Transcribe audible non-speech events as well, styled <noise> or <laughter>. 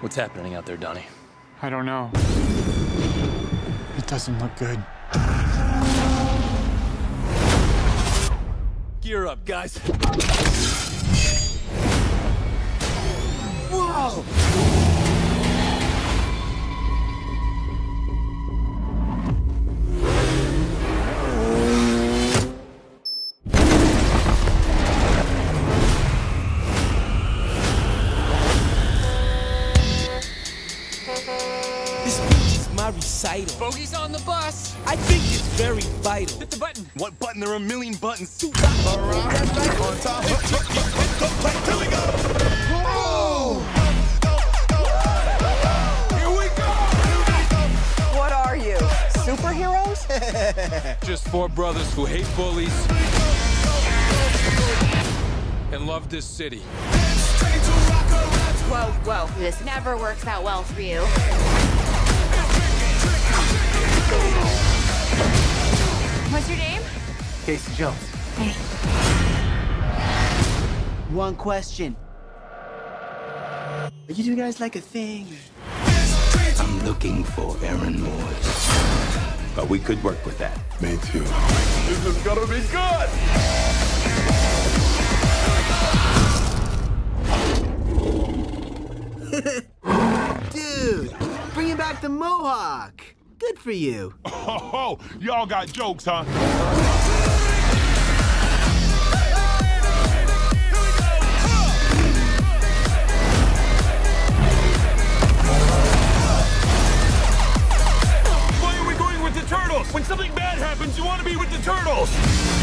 What's happening out there, Donnie? I don't know. It doesn't look good. Gear up, guys. This speech is my recital. Bogey's on the bus. I think it's very vital. Hit the button. What button? There are a million buttons. On time. Here we go! What are you? Superheroes? <laughs> Just four brothers who hate bullies and love this city. Whoa, whoa. This never works out well for you. Casey Jones. Hey. One question. Are you two guys like a thing? I'm looking for Aaron Moores. But we could work with that. Me too. This is gonna be good! <laughs> Dude, bringing back the mohawk. Good for you. Oh, y'all got jokes, huh? When something bad happens, you want to be with the turtles!